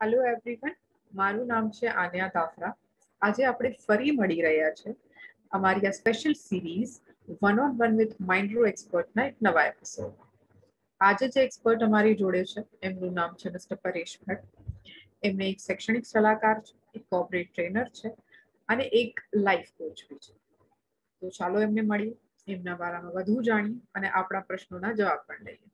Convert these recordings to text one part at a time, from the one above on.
Hello everyone મારું નામ છે આન્યા તાફરા આજે આપણે ફરી મળી રહ્યા છે અમારી આ special series one on one with Mindro એક્સપર્ટના એક નવા એપિસોડ આજે જે એક્સપર્ટ અમારી જોડે છે, એમનું નામ છે મિસ્ટર પરેશ ભટ્ટ. એમને એક શૈક્ષણિક સલાહકાર છે, એક કોર્પોરેટ ટ્રેનર છે અને એક લાઈફ કોચ બી છે. તો ચાલો એમને મળીએ, એમના બારામાં વધુ જાણીએ અને આપણા પ્રશ્નોના જવાબ પણ લઈએ.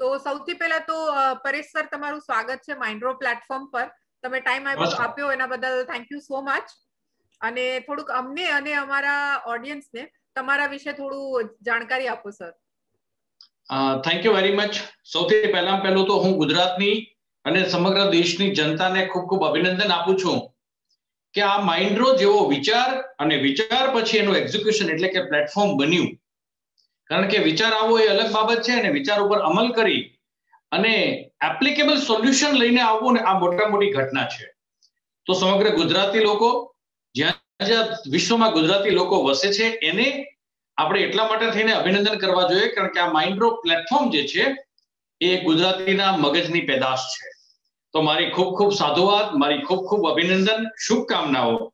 તો સૌથી પહેલા તો પરેશ સર તમારું સ્વાગત છે માઇન્ડ્રો પ્લેટફોર્મ પર. તમે ટાઈમ આપ્યો એના બદલ થેન્ક યુ સો મચ અને થોડુંક અમને અને અમારા ઓડિયન્સને તમારા વિશે થોડું જાણકારી આપો sir. Thank you very much સૌથી પહેલા પહેલું તો હું ગુજરાતની અને સમગ્ર દેશની જનતાને ખૂબ ખૂબ અભિનંદન આપું છું કે આ માઇન્ડ્રો જેવો વિચાર અને વિચાર પછી એનું એક્ઝિક્યુશન એટલે કે પ્લેટફોર્મ બન્યું. કારણ કે વિચાર આવવો એ અલગ બાબત છે અને વિચાર ઉપર અમલ કરી અને એપ્લિકેબલ સોલ્યુશન લઈને આવવું ને આ મોટા મોટી ઘટના છે. તો સમગ્ર ગુજરાતી લોકો, જ્યાં જ્યાં વિશ્વમાં ગુજરાતી લોકો વસે છે, એને આપણે એટલા માટે થઈને અભિનંદન કરવા જોઈએ, કારણ કે આ માઇન્ડ્રો પ્લેટફોર્મ જે છે, એ ગુજરાતીના મગજની પેદાશ છે. તો મારી ખૂબ ખૂબ સાધુવાદ, મારી ખૂબ ખૂબ અભિનંદન, શુભકામનાઓ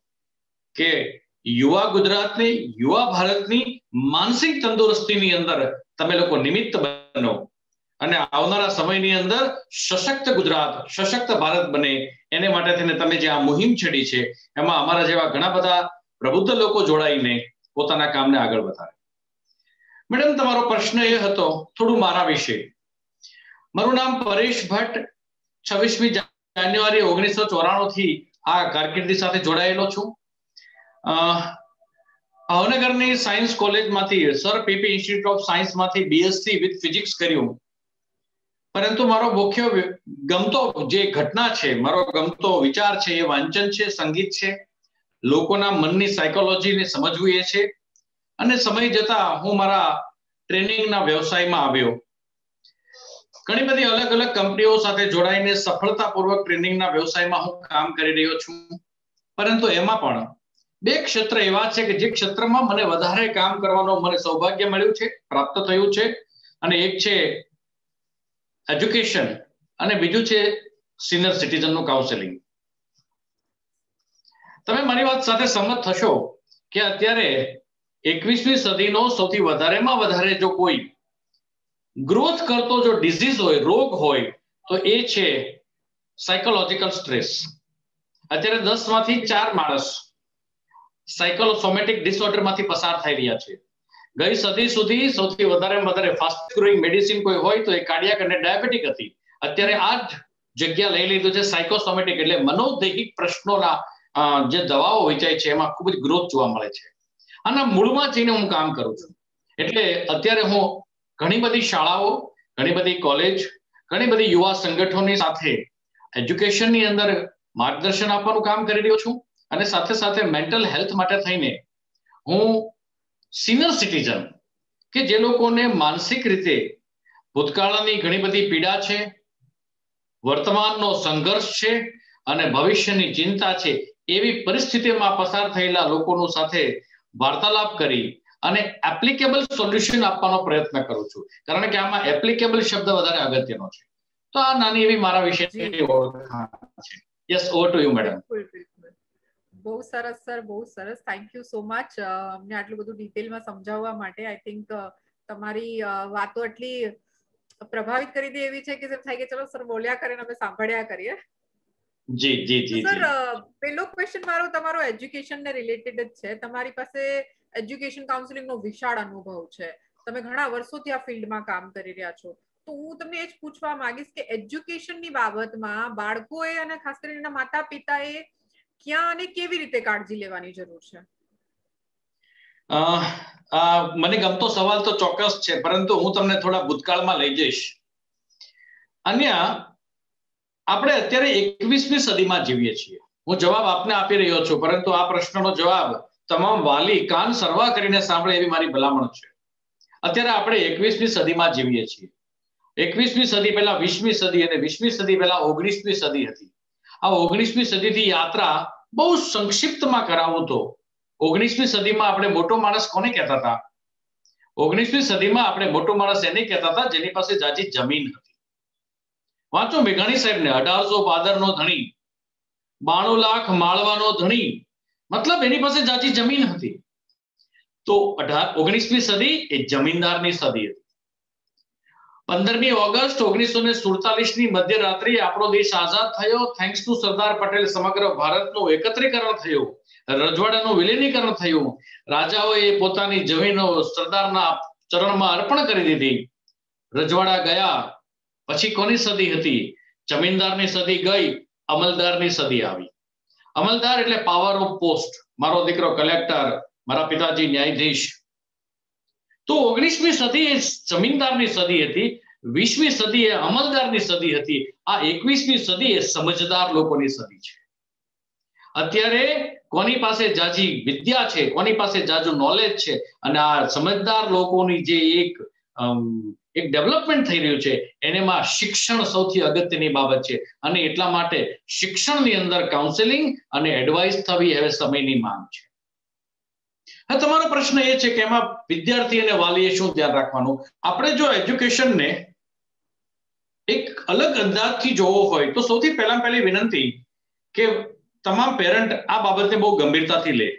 કે યુવા ગુજરાતની, યુવા ભારતની માનસિક તંદુરસ્તીની અંદર તમે લોકો નિમિત્ત બનો. અને આવનારા સમયની અંદર સશક્ત ગુજરાત, સશક્ત ભારત બને. એને માટે થઈને તમે જે આ મુહિમ છેડી છે, એમાં અમારા જેવા ઘણા બધા પ્રબુદ્ધ લોકો જોડાઈને પોતાના કામને આગળ વધારે. મેડમ, તમારો પ્રશ્ન એ હતો, થોડું મારા વિશે. મારું નામ પરેશ ભટ્ટ. છવ્વીસમી જાન્યુઆરી ઓગણીસો ચોરાણું થી આ કારકિર્દી સાથે જોડાયેલો છું. ભાવનગરની સાયન્સ કોલેજમાંથી સર પીપી ઇન્સ્ટિટ્યૂટ ઓફ સાયન્સમાંથી બીએસસી વિથ ફિઝિક્સ કર્યું. પરંતુ મારો મુખ્ય ગમતો જે ઘટના છે, મારો ગમતો વિચાર છે, એ વાંચન છે, સંગીત છે, લોકોના મનની સાયકોલોજીને સમજવું એ છે, અને સમય જતા હું મારા ટ્રેનિંગના વ્યવસાયમાં આવ્યો. ઘણી બધી અલગ અલગ કંપનીઓ સાથે જોડાઈને સફળતાપૂર્વક ટ્રેનિંગના વ્યવસાયમાં હું કામ કરી રહ્યો છું. પરંતુ એમાં પણ બે ક્ષેત્ર એવા છે કે જે ક્ષેત્રમાં મને વધારે કામ કરવાનો મને સૌભાગ્ય મળ્યું છે, પ્રાપ્ત થયું છે. અને એક છે એજ્યુકેશન અને બીજું છે સિનિયર સિટીઝનનું કાઉન્સેલિંગ. તમે મારી વાત સાથે સંમત થશો કે અત્યારે એકવીસમી સદીનો સૌથી વધારેમાં વધારે જો કોઈ ગ્રોથ કરતો જો ડિઝીઝ હોય, રોગ હોય, તો એ છે સાયકોલોજીકલ સ્ટ્રેસ અત્યારે દસમાંથી ચાર માણસ સાયકોલોસોમેટિક ડિસઓર્ડરમાંથી પસાર થઈ રહ્યા છે. ગઈ સદી સુધી સૌથી વધારે વધારે ફાસ્ટ ગ્રોઈંગ મેડિસિન કોઈ હોય તો એ કાર્ડિયાક અને ડાયાબિટીક હતી. અત્યારે આ જ જગ્યા લઈ લીધું છે સાયકોસોમેટિક એટલે મનોદૈહિક પ્રશ્નોના જે દવાઓ વેચાય છે એમાં ખૂબ જ ગ્રોથ જોવા મળે છે. આના મૂળમાં જઈને હું કામ કરું છું. એટલે અત્યારે હું ઘણી બધી શાળાઓ, ઘણી બધી કોલેજ ઘણી બધી યુવા સંગઠનોની સાથે એજ્યુકેશનની અંદર માર્ગદર્શન આપવાનું કામ કરી રહ્યો છું. અને સાથે સાથે મેન્ટલ હેલ્થ માટે થઈને હું સિનિયર સિટીઝન કે જે લોકોને માનસિક રીતે ભૂતકાળની ઘણી બધી પીડા છે વર્તમાનનો સંઘર્ષ છે અને ભવિષ્યની ચિંતા છે એવી પરિસ્થિતિમાં પસાર થયેલા લોકોનો સાથે વાર્તાલાપ કરી અને એપ્લિકેબલ સોલ્યુશન આપવાનો પ્રયત્ન કરું છું. કારણ કે આમાં એપ્લિકેબલ શબ્દ વધારે અગત્યનો છે. તો આ નાની એવી મારા વિશે ઓળખાણ છે. Yes over to you madam બહુ સરસ સર બહુ સરસ. થેન્ક યુ સો મચ અમને આટલું બધું ડિટેલમાં સમજાવવા માટે આઈ થિંક તમારી વાતો એટલી પ્રભાવિત કરી દે એવી છે કે થાય કે ચલો સર બોલ્યા કરે અમે સાંભળ્યા કરીએ. જી જી જી સર પેલો ક્વેશ્ચન મારો તમારો એજ્યુકેશન ને રિલેટેડ જ છે. તમારી પાસે એજ્યુકેશન કાઉન્સિલિંગ નો વિશાળ અનુભવ છે. તમે ઘણા વર્ષોથી આ ફિલ્ડમાં કામ કરી રહ્યા છો. તો હું તમને એ જ પૂછવા માંગીશ કે એજ્યુકેશનની બાબતમાં બાળકોએ અને ખાસ કરીને માતા પિતાએ ક્યાં અને કેવી રીતે કાળજી લેવાની જરૂર છે? મને ગમતો સવાલ તો ચોક્કસ છે, પરંતુ હું તમને થોડા ભૂતકાળમાં લઈ જઈશ. અન્ય, આપણે અત્યારે એકવીસમી સદીમાં જીવીએ છીએ. હું જવાબ આપને આપી રહ્યો છું, પરંતુ આ પ્રશ્નનો જવાબ તમામ વાલી કાન સરવા કરીને સાંભળે એવી મારી ભલામણ છે. અત્યારે આપણે એકવીસમી સદીમાં જીવીએ છીએ. એકવીસમી સદી પહેલા વીસમી સદી અને વીસમી સદી પહેલા ઓગણીસમી સદી હતી. આ ઓગણીસમી સદીથી યાત્રા બહુ સંક્ષિપ્તમાં કરાવું તો. ઓગણીસમી સદીમાં આપણે મોટો માણસ કોને કહેતા હતા? ઓગણીસમી સદીમાં આપણે મોટો માણસ એને કહેતા હતા જેની પાસે જાજી જમીન હતી. વાંચો મેઘાણી સાહેબ ને અઢારસો પાદરનો ધણી, બાણું લાખ માળવાનો ધણી, મતલબ એની પાસે જાજી જમીન હતી. તો અઢાર ઓગણીસમી સદી એ જમીનદારની સદી હતી. પંદરમી ઓગસ્ટ ઓગણીસો ને સુડતાલીસની મધ્યરાત્રિ આપણો દેશ આઝાદ થયો. થેન્ક્સ ટુ સરદાર પટેલ સમગ્ર ભારતનું એકત્રીકરણ થયું. રજવાડાનું વિલીનીકરણ થયું. રાજાઓએ પોતાની જમીનો સરદારના ચરણમાં અર્પણ કરી દીધી. રજવાડા ગયા. પછી કોની સદી હતી? જમીનદારની સદી ગઈ, અમલદારની સદી આવી. અમલદાર એટલે પાવર ઓફ પોસ્ટ મારો દીકરો કલેક્ટર મારા પિતાજી ન્યાયાધીશ તો ઓગણીસમી સદી એ જમીનદારની સદી હતી, વીસમી સદી એ અમલદારની સદી હતી, આ એકવીસમી સદી એ સમજદાર લોકોની સદી છે. અત્યારે કોની પાસે જાજી વિદ્યા છે, કોની પાસે જાજુ નોલેજ છે, અને આ સમજદાર લોકોની જે એક એક ડેવલપમેન્ટ થઈ રહ્યું છે, એનેમાં શિક્ષણ સૌથી અગત્યની બાબત છે. અને એટલા માટે શિક્ષણની અંદર કાઉન્સેલિંગ અને એડવાઇસ થવી હવે સમયની માંગ છે. હવે તમારો પ્રશ્ન એ છે કે એમાં વિદ્યાર્થી અને વાલીએ શું ધ્યાન રાખવાનું? આપણે જો એજ્યુકેશનને એક અલગ અંદાજથી જોવો હોય તો સૌથી પહેલા પહેલી વિનંતી કે તમામ પેરેન્ટ આ બાબતને બહુ ગંભીરતાથી લે.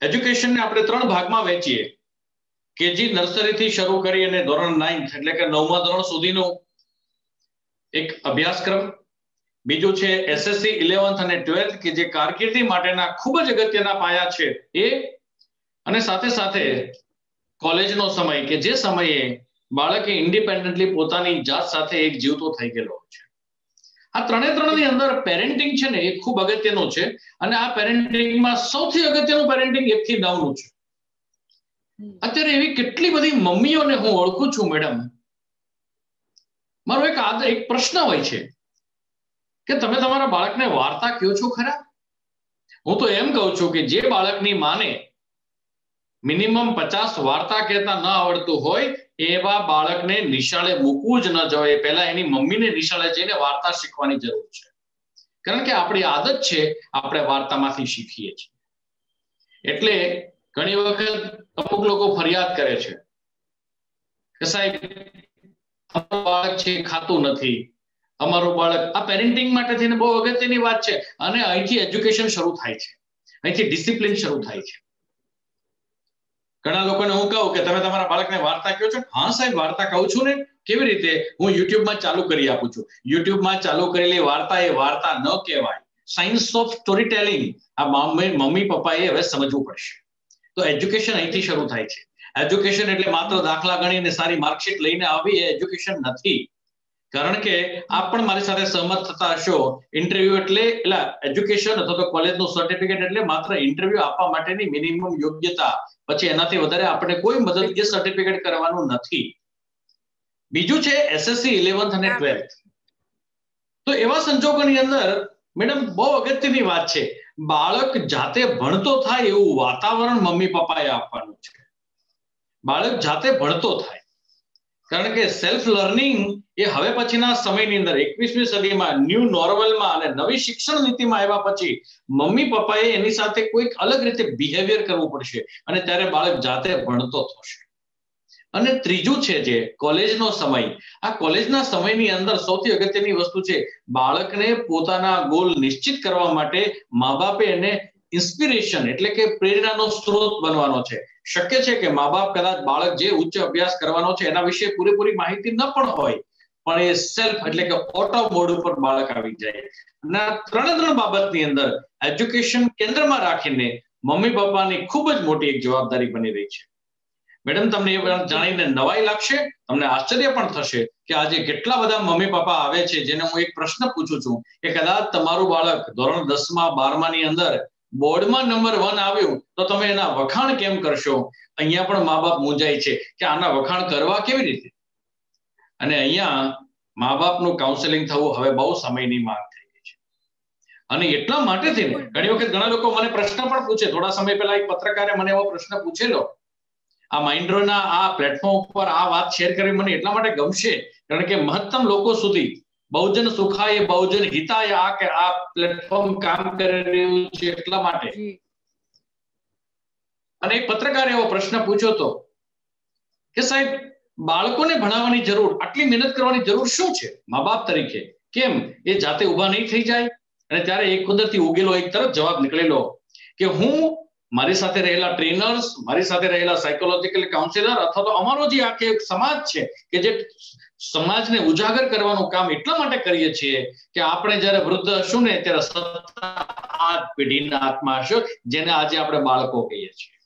એજ્યુકેશનને આપણે ત્રણ ભાગમાં વહેંચીએ. કેજી નર્સરીથી શરૂ કરી અને ધોરણ નાઇન્થ એટલે કે નવમા ધોરણ સુધીનો એક અભ્યાસક્રમ બીજું છે એસએસસી ઇલેવન્થ અને ટ્વેલ્થ કે જે કારકિર્દી માટેના ખૂબ જ અગત્યના પાયા છે એ અને સાથે સાથે કોલેજનો સમય કે જે સમયે બાળકે ઇન્ડિપેન્ડન્ટલી પોતાની જાત સાથે એક જીવતો થઈ ગયેલો છે. આ ત્રણે ત્રણની અંદર પેરેન્ટિંગ છે ને એ ખૂબ અગત્યનું છે અને આ પેરેન્ટિંગમાં સૌથી અગત્યનું પેરેન્ટિંગ એકથી નવનું છે. અત્યારે એવી કેટલી બધી મમ્મીઓને હું ઓળખું છું, મેડમ. મારો એક આદર એક પ્રશ્ન હોય છે. કે તમે તમારા બાળકને વાર્તા કહો છો ખરા? હું તો એમ કહું છું કે જે બાળકની માને મિનિમમ પચાસ વાર્તા કહેતા ન આવડતું હોય, એવા બાળકને નિશાળે મૂકવું જ ન જોઈએ પહેલા એની મમ્મીને નિશાળે જઈને વાર્તા શીખવાની જરૂર છે. કારણ કે આપણી આદત છે, આપણે વાર્તામાંથી શીખીએ છીએ. એટલે ઘણી વખત અમુક લોકો ફરિયાદ કરે છે કે સાહેબ બાળક છે ખાતું નથી. અમારું બાળક આ પેરેન્ટિંગ માટે થઈને બહુ અગત્યની વાત છે અને અહીંથી એજ્યુકેશન શરૂ થાય છે. અહીંથી ડિસિપ્લિન શરૂ થાય છે. ઘણા લોકોને હું કહું કે તમે તમારા બાળકને વાર્તા કહો છો? હા સાહેબ, વાર્તા કહું છું ને. કેવી રીતે? હું યુટ્યુબમાં ચાલુ કરી આપું છું. યુટ્યુબમાં ચાલુ કરેલી વાર્તા એ વાર્તા ન કહેવાય. સાયન્સ ઓફ સ્ટોરી ટેલિંગ આ મમ્મી પપ્પાએ હવે સમજવું પડશે. તો એજ્યુકેશન અહીંથી શરૂ થાય છે. એજ્યુકેશન એટલે માત્ર દાખલા ગણીને સારી માર્કશીટ લઈને આવી એ એજ્યુકેશન નથી. કારણ કે આપ પણ મારી સાથે સહમત થતા હશો. ઇન્ટરવ્યુ એટલે એટલે એજ્યુકેશન અથવા તો કોલેજનું સર્ટિફિકેટ એટલે માત્ર ઇન્ટરવ્યુ આપવા માટેની મિનિમમ યોગ્યતા. પછી એનાથી વધારે આપણે કોઈ મદદ કે સર્ટિફિકેટ કરવાનું નથી. બીજું છે એસએસસી ઇલેવન્થ અને ટ્વેલ્થ તો એવા સંજોગોની અંદર મેડમ બહુ અગત્યની વાત છે. બાળક જાતે ભણતો થાય એવું વાતાવરણ મમ્મી પપ્પાએ આપવાનું છે. બાળક જાતે ભણતો થાય. કારણ કે સેલ્ફ લર્નિંગ એ હવે પછીના સમયની અંદર એકવીસમી સદીમાં ન્યૂ નોર્મલમાં અને નવી શિક્ષણ નીતિમાં આવ્યા પછી મમ્મી પપ્પાએ એની સાથે કોઈક અલગ રીતે બિહેવિયર કરવું પડશે અને ત્યારે બાળક જાતે ભણતો થશે. અને ત્રીજું છે જે કોલેજનો સમય. આ કોલેજના સમયની અંદર સૌથી અગત્યની વસ્તુ છે બાળકને પોતાના ગોલ નિશ્ચિત કરવા માટે મા બાપે એને ઇન્સ્પિરેશન એટલે કે પ્રેરણાનો સ્ત્રોત બનવાનો છે. શક્ય છે કે મા બાપ કદાચ બાળક જે ઉચ્ચ અભ્યાસ કરવાનો છે એના વિશે પૂરેપૂરી માહિતી ન પણ હોય પણ એ સેલ્ફ એટલે કે ઓટો મોડ ઉપર બાળક આવી જાય. અને ત્રણે ત્રણ બાબતની અંદર એજ્યુકેશન કેન્દ્રમાં રાખીને મમ્મી પપ્પાની ખૂબ જ મોટી એક જવાબદારી બની રહી છે. મેડમ, તમને એ જાણીને નવાઈ લાગશે, તમને આશ્ચર્ય પણ થશે કે આજે કેટલા બધા મમ્મી પપ્પા આવે છે, જેને હું એક પ્રશ્ન પૂછું છું કે કદાચ તમારું બાળક ધોરણ દસમાં, બારમાની અંદર બોર્ડમાં નંબર વન આવ્યું તો તમે એના વખાણ કેમ કરશો? અહીંયા પણ મા બાપ મૂંઝાય છે કે આના વખાણ કરવા કેવી રીતે? અને અહીંયા મા બાપનું કાઉન્સેલિંગ થવું હવે બહુ સમયની માંગ થઈ ગઈ છે. અને એટલા માટે થઈને ઘણી વખત ઘણા લોકો મને પ્રશ્ન પણ પૂછે. થોડા સમય પહેલા એક પત્રકારે મને એવો પ્રશ્ન પૂછેલો. આ માઇન્ડ્રોના આ પ્લેટફોર્મ ઉપર આ વાત શેર કરવી મને એટલા માટે ગમશે કારણ કે મહત્તમ લોકો સુધી બહુજન સુખાય બહુજન હિતાય આ કે આ પ્લેટફોર્મ કામ કરી રહ્યું છે એટલા માટે. અને એક પત્રકારે એવો પ્રશ્ન પૂછ્યો હતો કે સાહેબ બાળકોને ભણાવવાની જરૂર, આટલી મહેનત કરવાની જરૂર શું છે? મા બાપ તરીકે. કેમ? એ જાતે ઊભા નહીં થઈ જાય. અને ત્યારે એક કુદરતી ઉગેલો એક તરફ જવાબ નીકળેલો કે હું, મારી સાથે રહેલા ટ્રેનર્સ, મારી સાથે રહેલા સાયકોલોજીકલ કાઉન્સિલર અથવા તો અમારો જે આખે સમાજ છે કે જે સમાજને ઉજાગર કરવાનું કામ એટલા માટે કરીએ છીએ કે આપણે જ્યારે વૃદ્ધ હશું ને ત્યારે સતત પેઢીના આત્મા હશે, જેને આજે આપણે બાળકો કહીએ છીએ.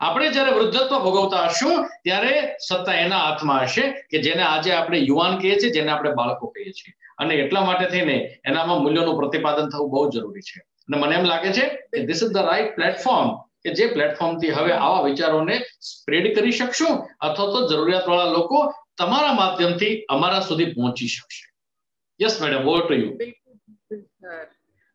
આપણે જ્યારે વૃદ્ધત્વ ભોગવતા હશું, ત્યારે સત્તા એના હાથમાં હશે કે જેને આજે આપણે યુવાન કહીએ છીએ, જેને આપણે બાળકો કહીએ છીએ. અને એટલા માટે થઈને એનામાં મૂલ્યોનું પ્રતિપાદન થવું બહુ જરૂરી છે. અને મને એમ લાગે છે કે this is the right platform કે જે પ્લેટફોર્મથી હવે આવા વિચારોને સ્પ્રેડ કરી શકશું, અથવા તો જરૂરિયાતવાળા લોકો તમારા માધ્યમથી અમારા સુધી પહોંચી શકશે. Yes madam over to you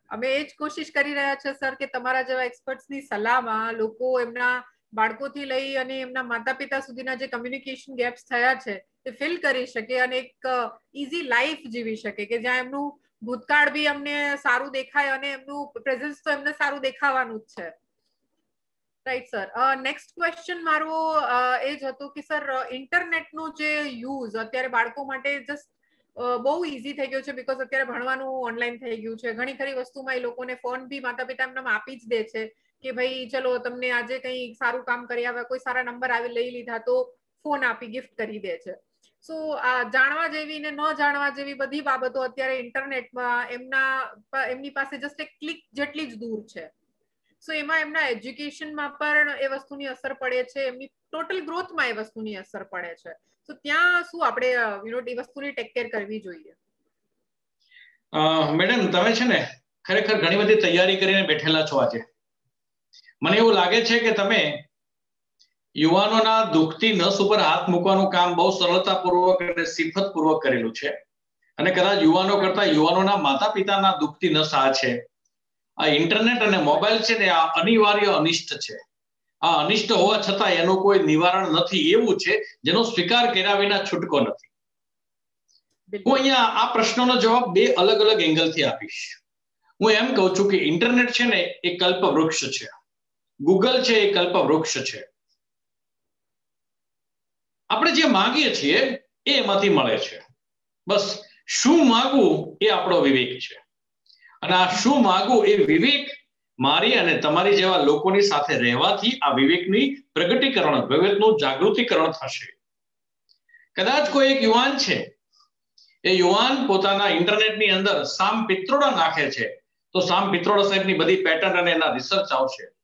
અમે એ જ કોશિશ કરી રહ્યા છે સર, કે તમારા જેવા એક્સપર્ટ્સની સલાહમાં લોકો એમના બાળકોથી લઈ અને એમના માતા પિતા સુધીના જે કમ્યુનિકેશન ગેપ્સ થયા છે તે ફિલ કરી શકે અને એક ઇઝી લાઈફ જીવી શકે કે જ્યાં એમનું ભૂતકાળ બી અમને સારું દેખાય અને એમનું પ્રેઝન્સ તો એમને સારું દેખાવાનું જ છે. રાઈટ સર નેક્સ્ટ ક્વેશ્ચન મારો એ જ હતું કે સર ઇન્ટરનેટનો જે યુઝ અત્યારે બાળકો માટે જસ્ટ બહુ ઇઝી થઈ ગયું છે બીકોઝ અત્યારે ભણવાનું ઓનલાઈન થઈ ગયું છે. ઘણી ખરી વસ્તુમાં એ લોકોને ફોન બી માતા પિતા એમને આપી જ દે છે. કે ભાઈ, ચલો, તમને આજે કંઈ સારું કામ કરી આવ્યા, કોઈ સારા નંબર આવી લઈ લીધા, તો ફોન આપી ગિફ્ટ કરી દે છે. સો આ જાણવા જેવી ને ન જાણવા જેવી બધી બાબતો અત્યારે ઇન્ટરનેટમાં એમના એમની પાસે જસ્ટ એક ક્લિક જેટલી જ દૂર છે. સો એમાં એમના એજ્યુકેશનમાં પણ એ વસ્તુની અસર પડે છે, એમની ટોટલ ગ્રોથમાં એ વસ્તુની અસર પડે છે. તો ત્યાં શું આપણે યુ એ વસ્તુની ટેક કેર કરવી જોઈએ? મેડમ, તમે છે ને ખરેખર ઘણી બધી તૈયારી કરીને બેઠેલા છો આજે. મને એવું લાગે છે કે તમે યુવાનોના દુઃખતી નસ ઉપર હાથ મૂકવાનું કામ બહુ સરળતાપૂર્વક અને સિફતપૂર્વક કરેલું છે. અને કદાચ યુવાનો કરતા યુવાનોના માતા પિતાના દુઃખતી નસ આ છે. આ ઇન્ટરનેટ અને મોબાઈલ છે ને આ અનિવાર્ય અનિષ્ટ છે. આ અનિષ્ટ હોવા છતાં એનું કોઈ નિવારણ નથી એવું છે જેનો સ્વીકાર કર્યા વિના છૂટકો નથી. હું અહીંયા આ પ્રશ્નોનો જવાબ બે અલગ અલગ એંગલથી આપીશ. હું એમ કહું છું કે ઇન્ટરનેટ છે ને એ કલ્પ વૃક્ષ છે. ગૂગલ છે એ કલ્પ વૃક્ષ છે. આપણે જે માંગીએ છીએ એ એમાંથી મળે છે. બસ શું માગવું એ આપણો વિવેક છે. અને આ શું માગું એ વિવેક મારી અને તમારી જેવા લોકોની સાથે રહેવાથી આ વિવેકની પ્રગટીકરણ, વિવેકનું જાગૃતિકરણ થશે. કદાચ કોઈ એક યુવાન છે. એ યુવાન પોતાના ઇન્ટરનેટની અંદર સામ પિત્રોડા નાખે છે. તો સામ પિત્રોડા સાહેબની બધી પેટર્ન અને એના રિસર્ચ આવશે.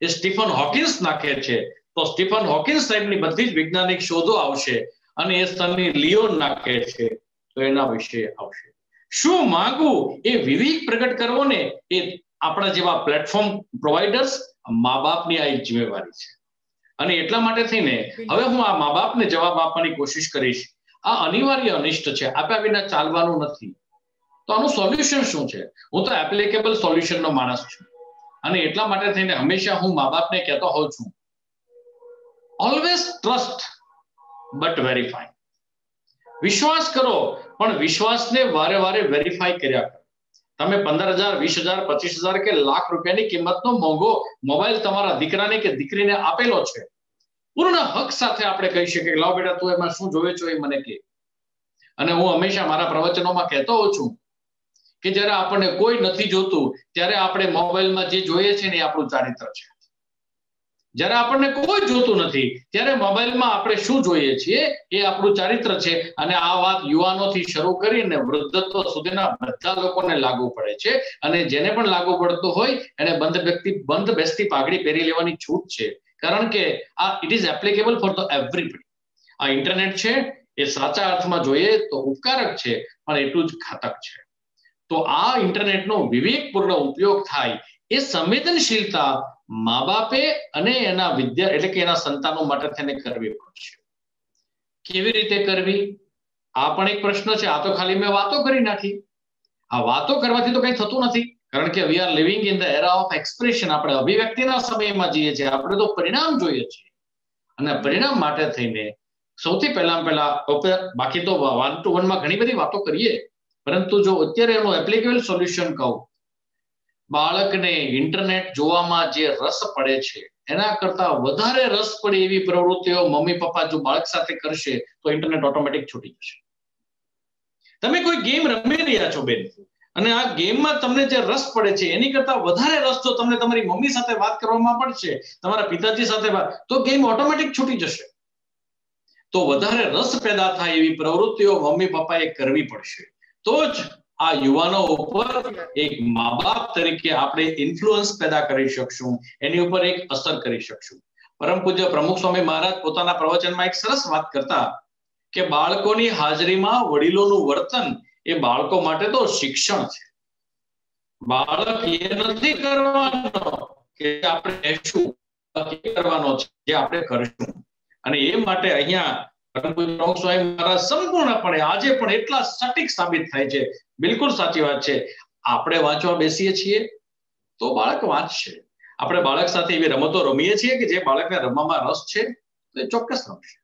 એ સ્ટીફન હોકિન્સ નાખે છે. તો સ્ટીફન હોકિન્સ સાહેબની બધી જ વૈજ્ઞાનિક શોધો આવશે અને એ સની લિયો નાખે છે. તો એના વિશે આવશે. શું માંગવું એ વિવેક પ્રગટ કરવો ને એ આપણા જેવા પ્લેટફોર્મ પ્રોવાઈડર્સ મા બાપની આ એક જિમ્મેવારી છે. અને એટલા માટે થઈને હવે હું આ મા બાપને જવાબ આપવાની કોશિશ કરીશ. આ અનિવાર્ય અનિષ્ટ છે. આપ્યા વિના ચાલવાનું નથી. તો આનું સોલ્યુશન શું છે? હું તો એપ્લિકેબલ સોલ્યુશનનો માણસ છું. અને એટલા માટે થઈને હંમેશા હું મા બાપને કહેતો હોઉં છું ઓલવેઝ ટ્રસ્ટ બટ વેરીફાઈ વિશ્વાસ કરો, પણ વિશ્વાસને વારે વારે વેરીફાઈ કર્યા કરો. તમે પંદર હજાર, વીસ હજાર, પચીસ હજાર કે લાખ રૂપિયાની કિંમતનો મોંઘો મોબાઈલ તમારા દીકરાને કે દીકરીને આપેલો છે. પૂર્ણ હક સાથે આપણે કહી શકીએ લાવ બેટા, તું એમાં શું જોવે છો એ મને કે. અને હું હંમેશા મારા પ્રવચનોમાં કહેતો હોઉં છું કે જ્યારે આપણને કોઈ નથી જોતું, ત્યારે આપણે મોબાઈલમાં જે જોઈએ છે ને એ આપણું ચારિત્ર છે. જ્યારે આપણને કોઈ જોતું નથી, ત્યારે મોબાઈલમાં આપણે શું જોઈએ છીએ એ આપણું ચારિત્ર છે. અને આ વાત યુવાનોથી શરૂ કરીને વૃદ્ધત્વ સુધીના બધા લોકોને લાગુ પડે છે. અને જેને પણ લાગુ પડતો હોય, એને બંધ વ્યક્તિ બંધ બેસતી પાઘડી પહેરી લેવાની છૂટ છે. કારણ કે આ it is applicable for the everybody આ ઇન્ટરનેટ છે, એ સાચા અર્થમાં જોઈએ તો ઉપકારક છે, પણ એટલું જ ઘાતક છે. તો આ ઇન્ટરનેટનો વિવેકપૂર્ણ ઉપયોગ થાય એ સંવેદનશીલતા મા બાપે અને એના વિદ્યા, એટલે કે એના સંતાનો માટે થઈને કરવી પડશે. કેવી રીતે કરવી? આ પણ એક પ્રશ્ન છે. આ તો ખાલી મેં વાતો કરી નાખી. આ વાતો કરવાથી તો કંઈ થતું નથી. કારણ કે we are living in the era of expression આપણે અભિવ્યક્તિના સમયમાં જઈએ છીએ. આપણે તો પરિણામ જોઈએ છીએ. અને પરિણામ માટે થઈને સૌથી પહેલા પહેલા બાકી તો વન ટુ વનમાં ઘણી બધી વાતો કરીએ. પરંતુ જો અત્યારે એનું એપ્લિકેબલ સોલ્યુશન કહું, બાળકને ઇન્ટરનેટ જોવામાં જે રસ પડે છે, એના કરતા વધારે રસ પડે એવી પ્રવૃત્તિઓ મમ્મી પપ્પા જો બાળક સાથે કરશે, તો ઇન્ટરનેટ ઓટોમેટિક છૂટી જશે. તમે કોઈ ગેમ રમી રહ્યા છો બેન? અને આ ગેમમાં તમને જે રસ પડે છે, એની કરતા વધારે રસ જો તમને તમારી મમ્મી સાથે વાત કરવામાં પડશે, તમારા પિતાજી સાથે વાત, તો ગેમ ઓટોમેટિક છૂટી જશે. તો વધારે રસ પેદા થાય એવી પ્રવૃત્તિઓ મમ્મી પપ્પાએ કરવી પડશે. તો જ આ યુવાનો ઉપર એક મા બાપ તરીકે આપણે ઇન્ફ્લુઅન્સ પેદા કરી શકશું, એની ઉપર એક અસર કરી શકશું. પરમ પૂજ્ય પ્રમુખ સ્વામી મહારાજ પોતાના પ્રવચનમાં એક સરસ વાત કરતા કે બાળકોની હાજરીમાં વડીલોનું વર્તન એ બાળકો માટે તો શિક્ષણ છે. બાળક એ નથી કરવાનો કે આપણે કરવાનો છે, જે આપણે કરશું. અને એ માટે અહીંયા સંપૂર્ણપણે આજે પણ એટલા સટીક સાબિત થાય છે. બિલકુલ સાચી વાત છે. આપણે વાંચવા બેસીએ છીએ તો બાળક વાંચશે. આપણે બાળક સાથે એવી રમતો રમીએ છીએ કે જે બાળકને રમવામાં રસ છે, તો એ ચોક્કસ રમશે.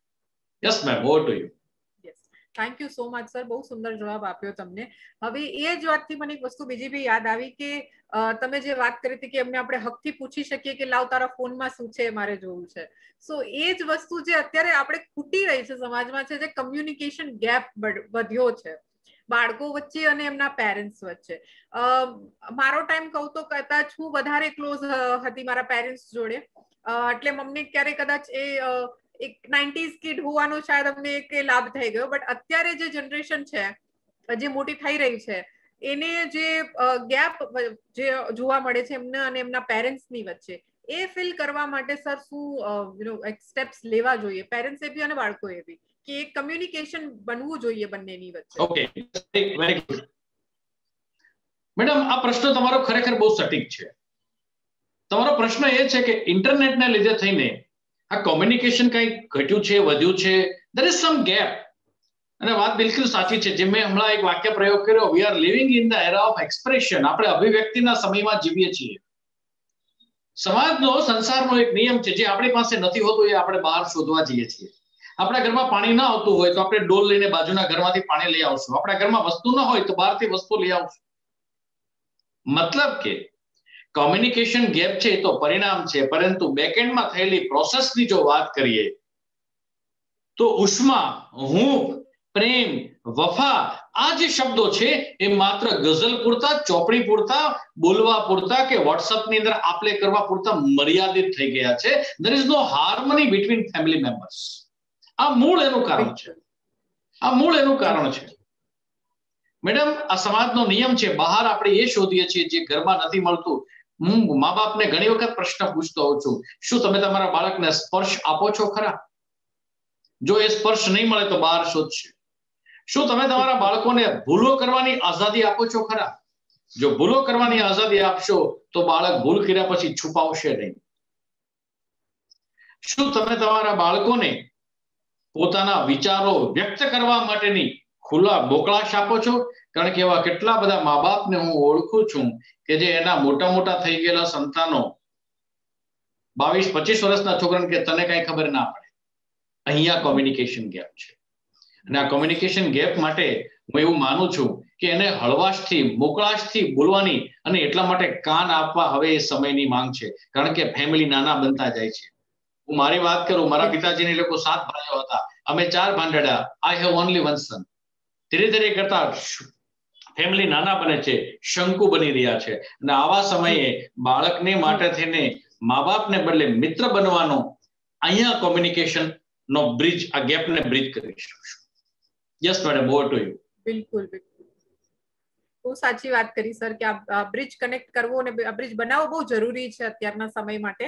Yes ma'am over to you thank you so much sir બહુ સુંદર જવાબ આપ્યો તમને. હવે એ જ વાતથી મને એક વસ્તુ બીજી બી યાદ આવી કે તમે જે વાત કરી હતી કે એમને આપણે હકથી પૂછી શકીએ કે, લાવ તારા ફોનમાં શું છે, મારે જોવું છે? સો એ જ વસ્તુ જે અત્યારે આપણે ખૂટી રહી છે સમાજમાં છે, જે કમ્યુનિકેશન ગેપ વધ્યો છે. બાળકો વચ્ચે અને એમના પેરેન્ટ્સ વચ્ચે. મારો ટાઈમ કહું તો કદાચ હું વધારે ક્લોઝ હતી મારા પેરેન્ટ્સ જોડે. એટલે મમ્મી ક્યારેક કદાચ એ એક નાઇન્ટીઝ કિડ હોવાનો શાયદ અમને એક લાભ થઈ ગયો. બટ અત્યારે જે જનરેશન છે, જે મોટી થઈ રહી છે, એને જે ગેપ જે જોવા મળે છે એમના અને એમના પેરેન્ટ્સની વચ્ચે, એ ફિલ કરવા માટે સર શું યુ નો સ્ટેપ્સ લેવા જોઈએ? પેરેન્ટ્સે બી અને બાળકોએ બી, કે એક કમ્યુનિકેશન બનવું જોઈએ બંનેની વચ્ચે. ઓકે વેરી ગુડ મેડમ આ પ્રશ્ન તમારો ખરેખર બહુ સટીક છે. તમારો પ્રશ્ન એ છે કે ઇન્ટરનેટને લીધે થઈને આ કોમ્યુનિકેશન કંઈક ઘટ્યું છે, વધ્યું છે? દેર ઇઝ સમ ગેપ અને વાત બિલકુલ સાચી છે. જે મેં હમણાં એક વાક્ય પ્રયોગ કર્યો we are living in the era of expression આપણે અભિવ્યક્તિના સમયમાં જીવીએ છીએ. સમાજનો, સંસારનો એક નિયમ છે, જે આપણી પાસે નથી હોતો, એ આપણે બહાર શોધવા જઈએ છીએ. આપણા ઘરમાં પાણી ના આવતું હોય, તો આપણે ડોલ લઈને બાજુના ઘરમાંથી પાણી લઈ આવશું. આપણા ઘરમાં વસ્તુ ન હોય, તો બહારથી વસ્તુ લઈ આવશું. મતલબ કે કોમ્યુનિકેશન ગેપ છે તો પરિણામ છે, પરંતુ બેકએન્ડમાં થયેલી પ્રોસેસની જો વાત કરીએ, તો ઉષ્મા હું પ્રેમ, વફા, આ જે શબ્દો છે એ માત્ર ગઝલ પૂરતા, ચોપડી પૂરતા, બોલવા પૂરતા કે વોટ્સઅપની અંદર આપલે કરવા પૂરતા મર્યાદિત થઈ ગયા છે. There is no harmony between family members આ મૂળ એનું કારણ છે. આ મૂળ એનું કારણ છે. મેડમ, આ સમાજનો નિયમ છે, બહાર આપણે એ શોધીએ છીએ જે ઘરમાં નથી મળતું. હું મા બાપને ઘણી વખત પ્રશ્ન પૂછતો હોઉં છું, શું તમે તમારા બાળકને સ્પર્શ આપો છો ખરા? જો એ સ્પર્શ નહીં મળે તો બહાર શોધશે શું તમે તમારા બાળકોને ભૂલો કરવાની આઝાદી આપો છો ખરા? જો ભૂલો કરવાની આઝાદી આપશો, તો બાળક ભૂલ કર્યા પછી છુપાવશે નહીં. શું તમે તમારા બાળકોને પોતાના વિચારો વ્યક્ત કરવા માટેની ખુલ્લા મોકળાશ આપો છો? કારણ કે એવા કેટલા બધા મા બાપને હું ઓળખું છું કે જે એના મોટા મોટા થઈ ગયેલા સંતાનો બાવીસ, પચીસ વર્ષના છોકરાને કે તને કઈ ખબર ના પડે. અહીંયા કોમ્યુનિકેશન ગેપ છે. અને આ કોમ્યુનિકેશન ગેપ માટે હું એવું માનું છું કે એને હળવાશથી, મોકળાશથી બોલવાની અને એટલા માટે કાન આપવા હવે એ સમયની માંગ છે. કારણ કે ફેમિલી નાના બનતા જાય છે. હું મારી વાત કરું, મારા પિતાજીને લોકો સાત ભાઈઓ હતા. અમે ચાર ભાંડડા. I have only one son ધીરે ધીરે કરતા ફેમિલી નાના બને છે, શંકુ બની રહ્યા છે. અને આવા સમયે બાળકને માટે થઈને મા બાપને બદલે મિત્ર બનવાનો અહીંયા કોમ્યુનિકેશન નો બ્રિજ આ ગેપને બ્રિજ કરી શકશું yes madam over to you બિલકુલ બિલકુલ. બહુ સાચી વાત કરી સર કે આ બ્રિજ કનેક્ટ કરવો અને બ્રિજ બનાવવો બહુ જરૂરી છે અત્યારના સમય માટે.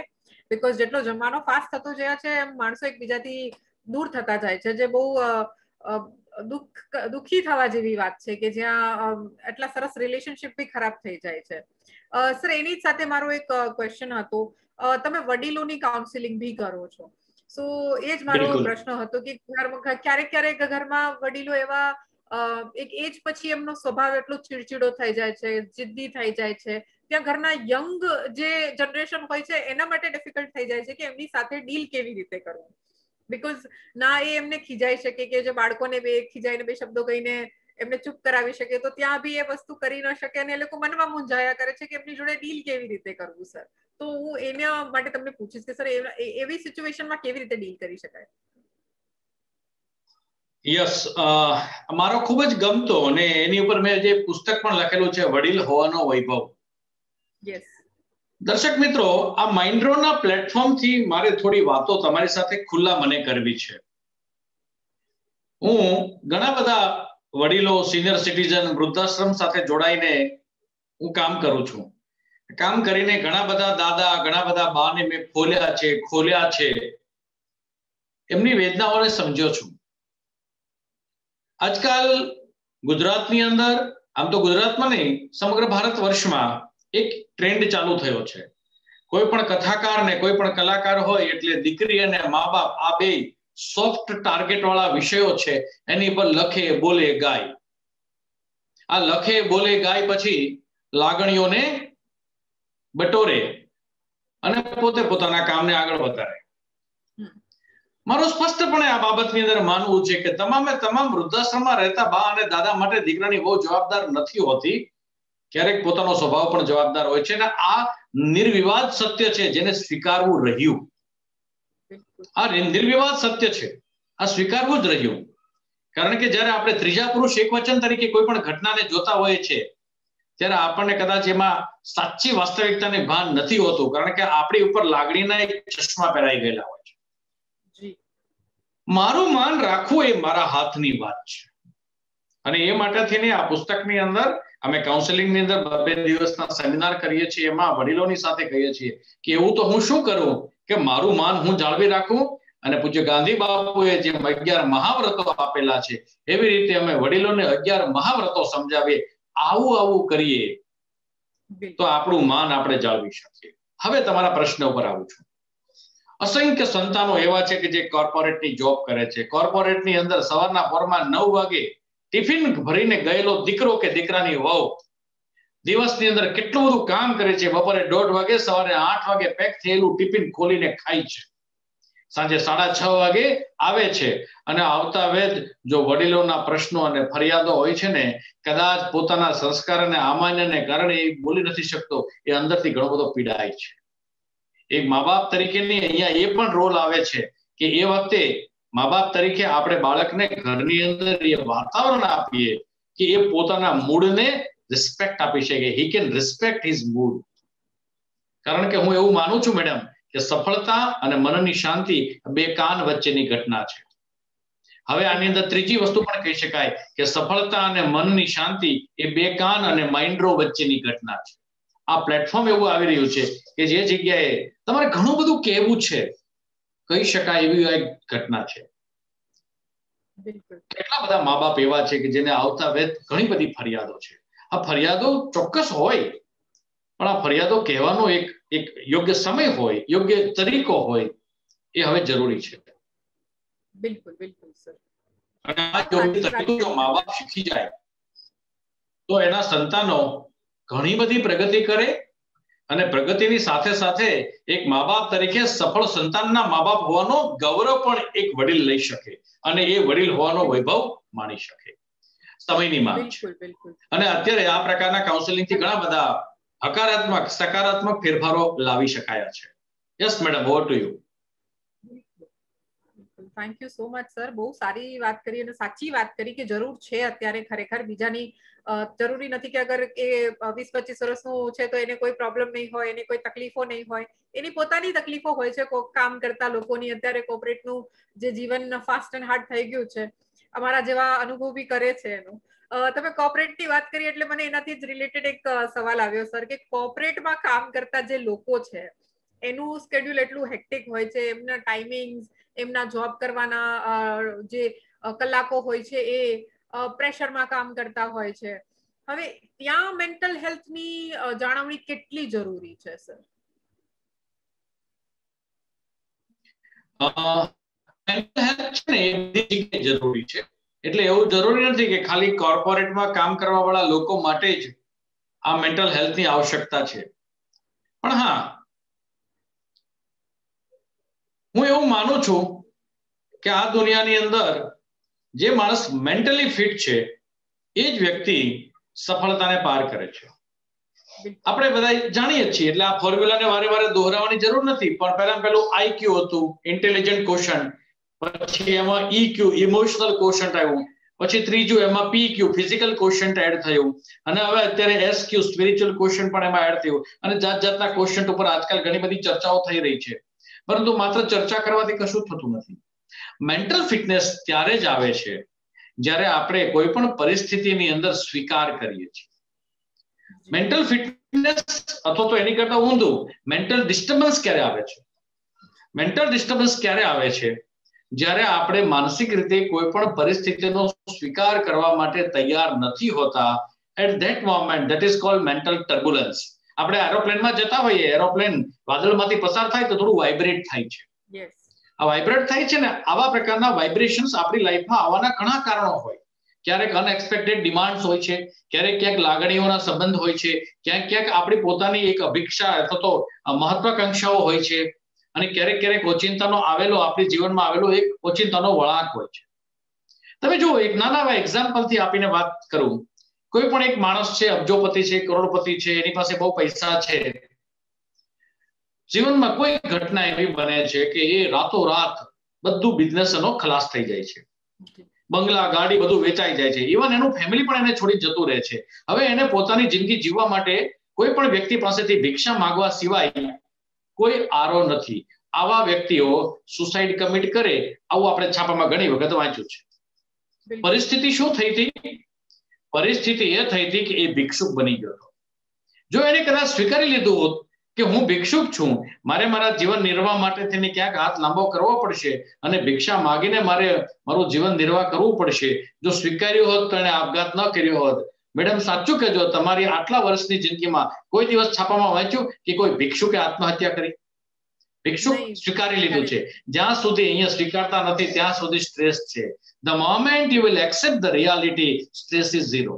બીકોઝ જેટલો જમાનો ફાસ્ટ થતો જાય છે, એમ માણસો એકબીજાથી દૂર થતા જાય છે, જે બહુ દુઃખ દુઃખી થવા જેવી વાત છે કે જ્યાં એટલા સરસ રિલેશનશિપ બી ખરાબ થઈ જાય છે. સર એની જ સાથે મારો એક ક્વેશ્ચન હતો. તમે વડીલોની કાઉન્સિલિંગ બી કરો છો. સો એ જ મારો પ્રશ્ન હતો કે ક્યારેક ક્યારેક ઘરમાં વડીલો એવા એક એજ પછી એમનો સ્વભાવ એટલો ચીડચીડો થઈ જાય છે જિદ્દી થઈ જાય છે. ત્યાં ઘરના યંગ જે જનરેશન હોય છે એના માટે ડિફિકલ્ટ થઈ જાય છે કે એમની સાથે ડીલ કેવી રીતે કરવું. બીકોઝ ના એ એમને ખીજાઈ શકે કે જે બાળકોને બે ખીજાઈને બે શબ્દો કહીને એમને ચૂપ કરાવી શકે તો ત્યાં બી એ વસ્તુ કરી ન શકે અને એ લોકો મનમાં મૂંઝાયા કરે છે કે એમની જોડે ડીલ કેવી રીતે કરવું સર તો હું એના માટે તમને પૂછીશ કે સર એવી સિચ્યુએશનમાં કેવી રીતે ડીલ કરી શકાય? યસ મારો ખૂબ જ ગમતો અને એની ઉપર મેં જે પુસ્તક પણ લખેલું છે વડીલ હોવાનો વૈભવ. યસ દર્શક મિત્રો, આ માઇન્ડ્રોના પ્લેટફોર્મથી મારે થોડી વાતો તમારી સાથે ખુલ્લા મને કરવી છે. હું ઘણા બધા વડીલો સિનિયર સિટીઝન વૃદ્ધાશ્રમ સાથે જોડાઈને હું કામ કરું છું. કામ કરીને ઘણા બધા દાદા, ઘણા બધા બાને મેં ખોલ્યા છે ખોલ્યા છે. એમની વેદનાઓને સમજ્યો છું. આજકાલ ગુજરાતની અંદર, આમ તો ગુજરાતમાં નહીં, સમગ્ર ભારત વર્ષમાં એક ટ્રેન્ડ ચાલુ થયો છે. કોઈ પણ કથાકાર ને કોઈ પણ કલાકાર હોય એટલે દીકરી અને મા બાપ આ બે સોફ્ટ ટાર્ગેટ વાળા વિષયો છે એની પર લખે બોલે ગાય. આ લખે બોલે ગાય પછી લાગણીઓને બટોરે અને પોતે પોતાના કામને આગળ વધારે. મારું સ્પષ્ટપણે આ બાબતની અંદર માનવું છે કે તમામે તમામ વૃદ્ધાશ્રમમાં રહેતા બા અને દાદા માટે દીકરાની બહુ જવાબદાર નથી હોતી. ક્યારેક પોતાનો સ્વભાવ પણ જવાબદાર હોય છે અને આ નિર્વિવાદ સત્ય છે જેને સ્વીકારવું રહ્યું. આ નિર્વિવાદ સત્ય છે. આ સ્વીકારવું જ રહ્યું. કારણ કે જ્યારે આપણે ત્રીજા પુરુષ એક વચન તરીકે કોઈ પણ ઘટનાને જોતા હોઈએ છીએ ત્યારે આપણને કદાચ એમાં સાચી વાસ્તવિકતાને ભાન નથી હોતું કારણ કે આપણી ઉપર લાગણીના એક ચશ્મા પહેરાઈ ગયેલા હોય છે. મારું માન રાખવું એ મારા હાથની વાત છે. અને એ માટે થઈને આ પુસ્તકની અંદર અમે કાઉન્સેલિંગની અંદર બે દિવસના સેમિનાર કરીએ છીએ એમાં વડીલોની સાથે કહીએ છીએ કે એવું તો હું શું કરું કે મારું માન હું જાળવી રાખું અને પૂજ્ય ગાંધી બાપુએ જે અગિયાર મહાવ્રતો આપેલા છે એવી રીતે અમે વડીલોને અગિયાર મહાવ્રતો સમજાવીએ આવું આવું કરીએ. તો આપણું માન આપણે જાળવી શકીએ. હવે તમારા પ્રશ્ન ઉપર આવું છું. અસંખ્ય સંતાનો એવા છે કે જે કોર્પોરેટની જોબ કરે છે. કોર્પોરેટની અંદર સવારના પોરમાં નવ વાગે ટિફિન ભરીને ગયેલો દીકરો કે દીકરાની વહુ. દિવસની અંદર કેટલું બધું કામ કરે છે. બપોરે દોઢ વાગે, સવારે આઠ વાગે પેક થયેલું ટિફિન ખોલીને ખાય છે. સાંજે સાડા છ વાગે આવે છે અને આવતા વેદ જો વડીલોના પ્રશ્નો અને ફરિયાદો હોય છે ને, કદાચ પોતાના સંસ્કાર અને આમાન્યને કારણે એ બોલી નથી શકતો. એ અંદરથી ઘણો બધો પીડાય છે. એક મા બાપ તરીકેની અહીંયા એ પણ રોલ આવે છે કે એ વખતે મા બાપ તરીકે આપણે બાળકને ઘરની અંદર એ વાતાવરણ આપીએ કે એ પોતાના મૂડને રિસ્પેક્ટ આપી શકે. He can respect his mood કારણ કે હું એવું માનું છું મેડમ કે સફળતા અને મનની શાંતિ બે કાન વચ્ચેની ઘટના છે. હવે આની અંદર ત્રીજી વસ્તુ પણ કહી શકાય કે સફળતા અને મનની શાંતિ એ બે કાન અને માઇન્ડ્રો વચ્ચેની ઘટના છે. આ પ્લેટફોર્મ એવું આવી રહ્યું છે કે જે જગ્યાએ તમારે ઘણું બધું કહેવું છે. કહી શકાય એવી એક ઘટના છે. કેટલા બધા મા બાપ એવા છે કે જેને આવતા વેત ઘણી બધી ફરિયાદો છે. આ ફરિયાદો ચોક્કસ હોય પણ આ ફરિયાદો કહેવાનો એક એક યોગ્ય સમય હોય યોગ્ય તરીકો હોય એ હવે જરૂરી છે. બિલકુલ બિલકુલ સર. અને આ યોગ્ય જો મા બાપ શીખી જાય. તો એના સંતાનો ઘણી બધી પ્રગતિ કરે અને પ્રગતિની સાથે સાથે એક મા બાપ તરીકે સફળ સંતાનના મા બાપ હોવાનો ગૌરવ પણ એક વડીલ લઈ શકે અને એ વડીલ હોવાનો વૈભવ માણી શકે. સમયની માંગ છે. અને અત્યારે આ પ્રકારના કાઉન્સેલિંગથી ઘણા બધા હકારાત્મક સકારાત્મક ફેરફારો લાવી શકાયા છે. Yes madam over to you thank you so much sir બહુ સારી વાત કરી અને સાચી વાત કરી કે જરૂર છે અત્યારે ખરેખર બીજાની જરૂરી નથી કે અગર એ વીસ પચીસ વર્ષનું છે તો એને કોઈ પ્રોબ્લેમ નહીં હોય, એને કોઈ તકલીફો નહીં હોય. એની પોતાની તકલીફો હોય છે કામ કરતા લોકોની. અત્યારે કોર્પોરેટનું જે જીવન ફાસ્ટ એન્ડ હાર્ડ થઈ ગયું છે, અમારા જેવા અનુભવ બી કરે છે એનું. તમે કોર્પોરેટની વાત કરી એટલે મને એનાથી જ રિલેટેડ એક સવાલ આવ્યો સર કે કોર્પોરેટમાં કામ કરતા જે લોકો છે, એનું સ્કેડ્યુલ એટલું હેક્ટિક હોય છે, એમના ટાઈમિંગ્સ એમના જોબ કરવાના જે કલાકો હોય છે એ પ્રેશરમાં કામ કરતા હોય છે. હવે ત્યાં મેન્ટલ હેલ્થની જાળવણી કેટલી જરૂરી છે સર મેન્ટલ હેલ્થ છે ને બધી જરૂરી છે. એટલે એવું જરૂરી નથી કે ખાલી કોર્પોરેટમાં કામ કરવા વાળા લોકો માટે જ આ મેન્ટલ હેલ્થની આવશ્યકતા છે. પણ હા હું એવું માનું છું કે આ દુનિયાની અંદર જે માણસ મેન્ટલી ફિટ છે, એ જ વ્યક્તિ સફળતાને પાર કરે છે. આપણે બધા જાણીએ છીએ, એટલે આ ફોર્મ્યુલાને વારે વારે દોહરાવવાની જરૂર નથી, પણ પહેલા પેલું આઈક્યુ હતું ઇન્ટેલિજન્ટ ક્વેશ્ચન પછી એમાં ઈક્યુ ઇમોશનલ ક્વેશ્ચન આવ્યું, પછી ત્રીજું એમાં P Q physical question add થયું, અને હવે અત્યારે એસ ક્યુ સ્પિરિચ્યુઅલ ક્વેશ્ચન પણ એમાં એડ થયું, અને જાત જાતના ક્વેશ્ચન ઉપર આજકાલ ઘણી બધી ચર્ચાઓ થઈ રહી છે. પરંતુ માત્ર ચર્ચા કરવાથી કશું થતું નથી. મેન્ટલ ફિટનેસ ત્યારે જ આવે છે જ્યારે આપણે કોઈ પણ પરિસ્થિતિની અંદર સ્વીકાર કરીએ છીએ. મેન્ટલ ફિટનેસ અથવા તો એની કરતા ઊંધું મેન્ટલ ડિસ્ટર્બન્સ ક્યારે આવે છે? મેન્ટલ ડિસ્ટર્બન્સ ક્યારે આવે છે? જ્યારે આપણે માનસિક રીતે કોઈ પણ પરિસ્થિતિનો સ્વીકાર કરવા માટે તૈયાર નથી હોતા at that moment that is called mental turbulence આપણે એરોપ્લેનમાં જતા હોઈએ એરોપ્લેન વાદળમાંથી પસાર થાય તો થોડું વાઇબ્રેટ થાય છે. આ વાઇબ્રેટ થાય છે ને આવા પ્રકારના વાઇબ્રેશન્સ આપણી લાઈફમાં આવવાના ઘણા કારણો હોય. ક્યારેક અનએક્સપેક્ટેડ ડિમાન્ડ્સ હોય છે ક્યારેક ક્યાંક લાગણીઓના સંબંધ હોય છે ક્યાંક ક્યાંક આપણી પોતાની એક અભિક્ષા અથવા તો મહત્વાકાંક્ષાઓ હોય છે અને ક્યારેક ક્યારેક ઓચિંતાનો આવેલો આપણી જીવનમાં આવેલો એક ઓચિંતાનો વળાંક હોય છે. તમે જુઓ એક નાના એક્ઝામ્પલથી આપીને વાત કરું. કોઈ પણ એક માણસ છે અબજોપતિ છે કરોડપતિ છે એની પાસે બહુ પૈસા છે. જીવનમાં કોઈ ઘટના એવી બને છે કે એ રાતોરાત બધું બિઝનેસ એનો ખલાસ થઈ જાય છે. બંગલા ગાડી બધું વેચાઈ જાય છે. ઇવન એનું ફેમિલી પણ એને છોડી જતું રહે છે. હવે એને પોતાની જિંદગી જીવવા માટે કોઈ પણ વ્યક્તિ પાસેથી ભિક્ષા માંગવા સિવાય કોઈ આરો નથી. આવા વ્યક્તિઓ સુસાઇડ કમિટ કરે આવું આપણે છાપામાં ઘણી વખત વાંચ્યું છે. પરિસ્થિતિ શું થઈ હતી? પરિસ્થિતિ એ થઈ હતી કે એ ભિક્ષુક બની ગયો જો એને કદાચ સ્વીકારી લીધું હોત કે હું ભિક્ષુક છું, મારે મારા જીવન નિર્વાહ માટે થઈને ક્યાંક હાથ લાંબો કરવો પડશે અને ભિક્ષા માગીને મારે મારું જીવન નિર્વાહ કરવું પડશે. જો સ્વીકાર્યું હોત તો એને આપઘાત ન કર્યો હોત. મેડમ, સાચું કહેજો, તમારી આટલા વર્ષની જિંદગીમાં કોઈ દિવસ છાપામાં વાંચ્યું કે કોઈ ભિક્ષુકે આત્મહત્યા કરી? ભિક્ષુક સ્વીકારી લીધું છે? જ્યાં સુધી અહીંયા સ્વીકારતા નથી ત્યાં સુધી સ્ટ્રેસ છે. The moment you will accept the reality stress is zero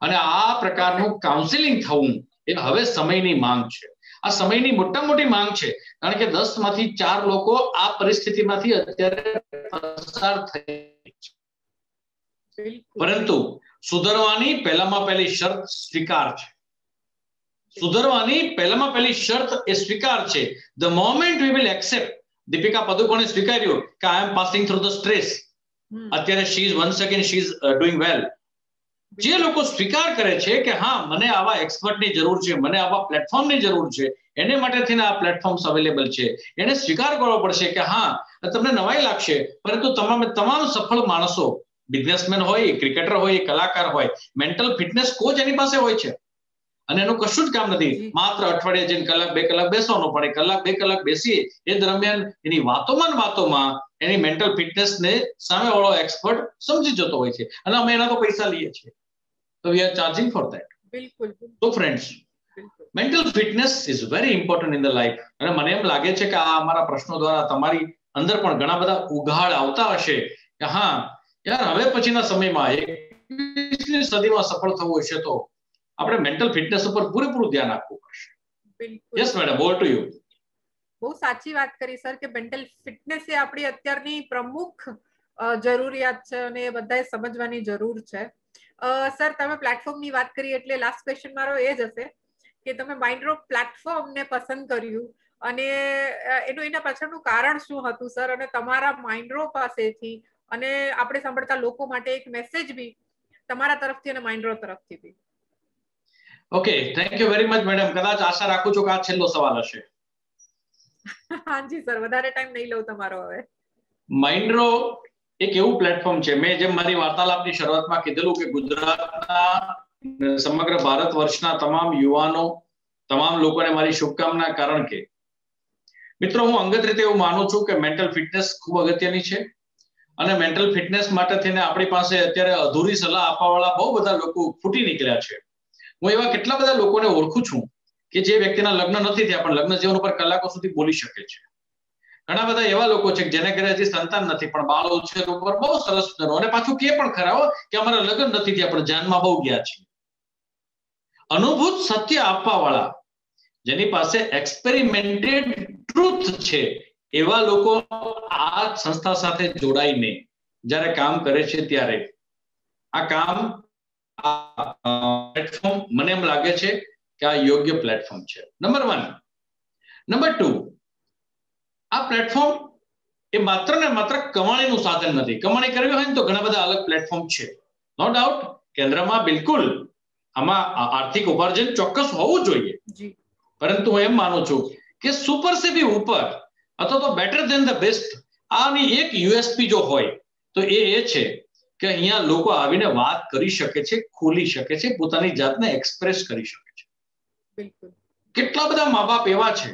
અને આ પ્રકારનું કાઉન્સિલિંગ થવું એ હવે સમયની માંગ છે. આ સમયની મોટા મોટી માંગ છે. કારણ કે દસમાંથી ચાર લોકો આ પરિસ્થિતિમાંથી અત્યારે પસાર થઈ પરંતુ સુધરવાની પહેલામાં પહેલી શરત સ્વીકાર છે. સુધરવાની પહેલામાં પહેલી શરત એ સ્વીકાર છે. The moment we will accept Deepika Padukone સ્વીકાર્યું કે I am passing through the stress અત્યારે she is one second she is doing well જે લોકો સ્વીકાર કરે છે કે હા મને આવા એક્સપર્ટની જરૂર છે મને આવા પ્લેટફોર્મની જરૂર છે એને માટે થઈને આ પ્લેટફોર્મ્સ અવેલેબલ છે. એને સ્વીકાર કરવો પડશે કે હા તમને નવાઈ લાગશે પરંતુ તમામે તમામ સફળ માણસો બિઝનેસમેન હોય ક્રિકેટર હોય કલાકાર હોય મેન્ટલ ફિટનેસ કોચ એની પાસે હોય છે. અને એનું કશું જ કામ નથી. માત્ર અઠવાડિયે જઈને કલાક બે કલાક બેસવાનું પડે. કલાક બે કલાક બેસીએ. એ દરમિયાન એની વાતોમાં વાતોમાં એની મેન્ટલ ફિટનેસ ને સામે વાળો એક્સપર્ટ સમજી જતો હોય છે. અને અમે એના તો પૈસા લઈએ છીએ. તો we are charging for that બિલકુલ તો friends mental fitness is very important in the life અને મને એમ લાગે છે કે આ અમારા પ્રશ્નો દ્વારા તમારી અંદર પણ ઘણા બધા ઉઘાડ આવતા હશે કે હા યાર હવે પછીના સમયમાં એકવીસમી સદીમાં સફળ થવું હશે તો આપણે મેન્ટલ ફિટનેસ ઉપર પૂરેપૂરું ધ્યાન આપવું પડશે. Yes madam ball to you બહુ સાચી વાત કરી સર કે મેન્ટલ ફિટનેસ એ આપણી અત્યારની પ્રમુખ જરૂરિયાત છે અને એ બધાએ સમજવાની જરૂર છે. સર તમે પ્લેટફોર્મની વાત કરી એટલે લાસ્ટ ક્વેશ્ચન મારો એ જ હશે કે તમે માઇન્ડ્રો પ્લેટફોર્મને પસંદ કર્યું અને એનું એના પાછળનું કારણ શું હતું સર અને તમારા માઇન્ડ્રો પાસેથી અને આપણે સાંભળતા લોકો માટે એક મેસેજ બી તમારા તરફથી અને માઇન્ડ્રો તરફથી બી. Okay thank you very much madam કદાચ આશા રાખું છું કે આ છેલ્લો સવાલ હશે. હાજી સર વધારે ટાઈમ નહીં લઉં તમારો હવે. માઇન્ડ્રો એક એવું પ્લેટફોર્મ છે. મેં જેમ મારી વાર્તાલાપની શરૂઆતમાં કીધેલું કે ગુજરાતના સમગ્ર ભારત વર્ષના તમામ યુવાનો તમામ લોકોને મારી શુભકામના કારણ કે મિત્રો હું અંગત રીતે એવું માનું છું કે મેન્ટલ ફિટનેસ ખૂબ અગત્યની છે અને મેન્ટલ ફિટનેસ માટે થઈને આપણી પાસે અત્યારે અધૂરી સલાહ આપવાવાળા બહુ બધા લોકો ફૂટી નીકળ્યા છે. હું એવા કેટલા બધા લોકોને ઓળખું છું કે જે વ્યક્તિના લગ્ન નથી થયા, પણ લગ્ન જીવન ઉપર કલાકો સુધી બોલી શકે છે. ઘણા બધા એવા લોકો છે જેને ઘરે હજી સંતાન નથી, પણ બાળ ઉછેર ઉપર બહુ સરસ અને પાછું કે પણ ખરા કે અમારા લગ્ન નથી થયા, પણ જાનમાં બહુ ગયા છે અનુભૂત સત્ય આપવા વાળા જેની પાસે એક્સપેરિમેન્ટેડ ટ્રુથ છે, એવા લોકો આ સંસ્થા સાથે જોડાઈને જ્યારે કામ કરે છે ત્યારે આ કામ પ્લેટફોર્મ મને એમ લાગે છે કે આ યોગ્ય પ્લેટફોર્મ છે. નંબર વન નંબર ટુ આ પ્લેટફોર્મ એ માત્ર ને માત્ર કમાણીનું સાધન નથી. કમાણી કરવી હોય ને તો ઘણા બધા અલગ પ્લેટફોર્મ છે. નો ડાઉટ કેન્દ્રમાં બિલકુલ આમાં આર્થિક ઉપાર્જન ચોક્કસ હોવું જોઈએ. પરંતુ હું એમ માનું છું કે સુપર સેબી ઉપર અથવા તો બેટર ધેન ધ બેસ્ટ આની એક યુએસપી જો હોય તો એ એ છે કે અહીંયા લોકો આવીને વાત કરી શકે છે ખોલી શકે છે પોતાની જાતને એક્સપ્રેસ કરી શકે છે. કેટલા બધા મા બાપ એવા છે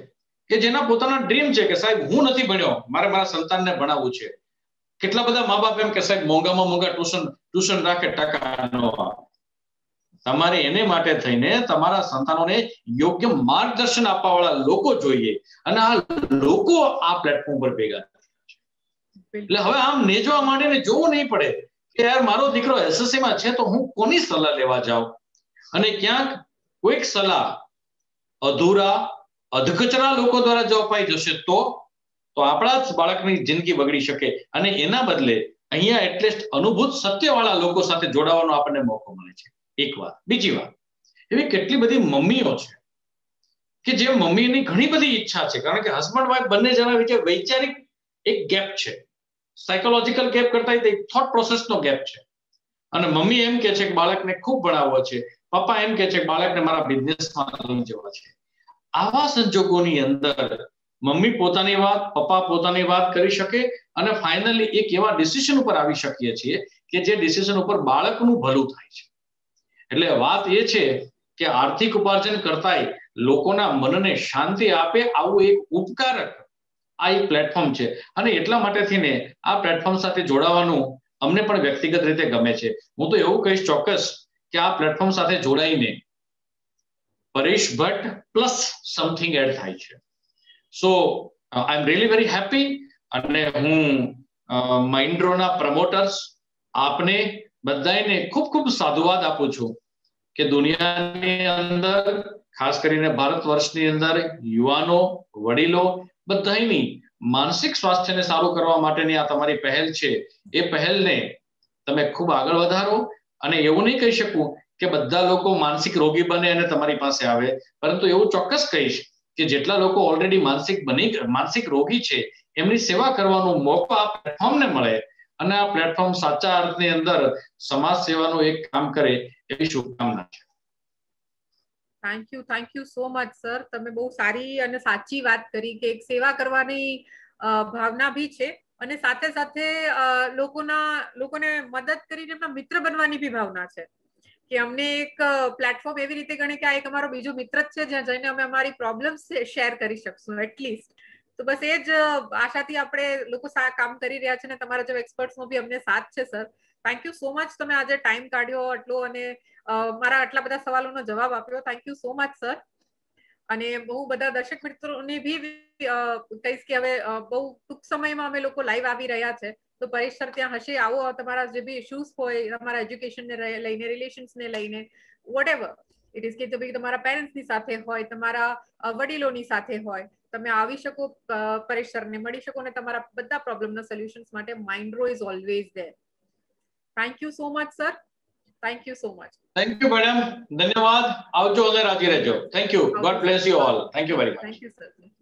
કે જેના પોતાના ડ્રીમ છે કે સાહેબ હું નથી ભણ્યો મારે મારા સંતાનને ભણાવવું છે. કેટલા બધા મા બાપ એમ કે સાહેબ મોંઘામાં મોંઘા ટ્યુશન ટ્યુશન રાખે ટકા નો તમારે એને માટે થઈને તમારા સંતાનોને યોગ્ય માર્ગદર્શન આપવા વાળા લોકો જોઈએ અને આ લોકો આ પ્લેટફોર્મ પર ભેગા એટલે હવે આમ નેજવા માંડીને જોવું નહીં પડે. કે યાર, મારો દીકરો એસએસસી માં છે તો હું કોની સલાહ લેવા જાઉં? અને ક્યાંક કોઈક સલાહ અધૂરા, અધકચરા લોકો દ્વારા જો અપાઈ જશે તો? તો આપણા જ બાળકની જિંદગી બગડી શકે. અને એના બદલે અહીંયા એટલીસ્ટ અનુભૂત સત્યવાળા લોકો સાથે જોડાવાનો આપણને મોકો મળે છે. એક વાત. બીજી વાત. એવી કેટલી બધી મમ્મીઓ છે કે જે મમ્મીની ઘણી બધી ઈચ્છા છે. કારણ કે હસબન્ડ વાઈફ બંને જણા વચ્ચે વૈચારિક એક ગેપ છે. સાયકોલોજીકલ ગેપ કરતા થોટ પ્રોસેસનો ગેપ છે. અને મમ્મી એમ કે છે કે બાળકને ખૂબ ભણાવવો છે. પપ્પા એમ કે છે કે બાળકને મારા બિઝનેસમાં લઈ જવા છે. આવા સંજોગોની અંદર મમ્મી પોતાની વાત, પપ્પા પોતાની વાત કરી શકે અને ફાઇનલી એક એવા ડિસિઝન ઉપર આવી શકીએ છીએ કે જે ડિસિઝન ઉપર બાળકનું ભલું થાય છે. એટલે વાત એ છે કે આર્થિક ઉપાર્જન કરતાય લોકોના મનને શાંતિ આપે આવું એક ઉપકારક આ એક પ્લેટફોર્મ છે. અને એટલા માટે થઈને આ પ્લેટફોર્મ સાથે જોડાવાનું અમને પણ વ્યક્તિગત રીતે ગમે છે. હું તો એવું કહીશ ચોક્કસ કે આ પ્લેટફોર્મ સાથે જોડાઈને Paresh Bhatt plus something add થાય છે. So I am really very happy અને હું માઇન્ડ્રોના પ્રમોટર્સ આપને બધાને ખૂબ ખૂબ સાધુવાદ આપું છું કે દુનિયાની અંદર, ખાસ કરીને ભારત વર્ષની અંદર યુવાનો, વડીલો બધાની માનસિક સ્વાસ્થ્યને સારું કરવા માટેની આ તમારી પહેલ છે, એ પહેલને તમે ખૂબ આગળ વધારો અને એવું નહીં કહી શકું કે બધા લોકો માનસિક રોગી બને અને તમારી પાસે આવે. પરંતુ એવું ચોક્કસ કહીશ કે જેટલા લોકો ઓલરેડી માનસિક બની માનસિક રોગી છે, એમની સેવા કરવાનો મોકો આ પ્લેટફોર્મને મળે અને આ પ્લેટફોર્મ સાચા અર્થની અંદર સમાજ સેવાનું એક કામ કરે એવી શુભકામના છે. Thank you thank you so much sir તમે બહુ સારી અને સાચી વાત કરી કે એક સેવા કરવાની ભાવના બી છે અને સાથે સાથે લોકોના, લોકોને મદદ કરીને એમના મિત્ર બનવાની બી ભાવના છે. કે અમને એક પ્લેટફોર્મ એવી રીતે ગણે કે આ એક અમારો બીજો મિત્ર જ છે, જ્યાં જઈને અમે અમારી પ્રોબ્લેમ શેર કરી શકશું એટલીસ્ટ તો બસ એ જ આશાથી આપણે લોકો કામ કરી રહ્યા છે ને તમારા જે એક્સપર્ટ્સનો બી અમને સાથ છે sir thank you so much તમે આજે ટાઈમ કાઢ્યો આટલો અને મારા આટલા બધા સવાલોનો જવાબ આપ્યો. Thank you so much sir અને બહુ બધા દર્શક મિત્રોને બી કહીશ કે હવે બહુ ટૂંક સમયમાં અમે લોકો લાઈવ આવી રહ્યા છે. તો પરેશ સર ત્યાં હશે, આવો તમારા જે બી ઇશ્યુઝ હોય, તમારા એજ્યુકેશનને લઈને રિલેશન્સને લઈને વોટ એવર ઇટ ઇઝ કે તમારા પેરેન્ટ્સની સાથે હોય, તમારા વડીલોની સાથે હોય. તમે આવી શકો પરેશ સરને મળી શકો અને તમારા બધા પ્રોબ્લેમના સોલ્યુશન્સ માટે Mindro is always there thank you so much sir thank you so much thank you madam ધન્યવાદ આવજો અને રાજી રહેજો thank you God bless you all thank you very much thank you sir